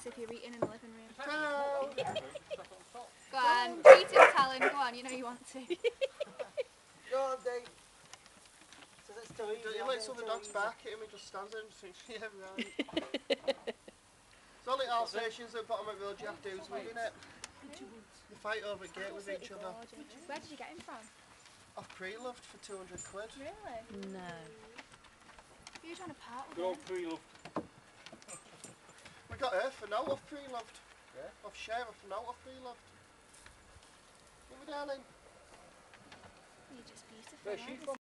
as if you're eating in the living room. Ciao. Go on, treat him, Talon. Go on, you know you want to. Go on, Dave. So that's too easy. Don't you I'm like getting so the dog's easy. back at him and just stands there and thinks, yeah, right. it's only Alsatians at bottom of the road you have dudes with, innit? You fight over a gate with each other. Where did you get him from? I've pre-loved for 200 quid. Really? No. Who are you trying to part with? Go him? pre-loved. We got her for now off pre-loved. Yeah. Off share for now off pre-loved. What we darling? You're just beautiful. Where's she from?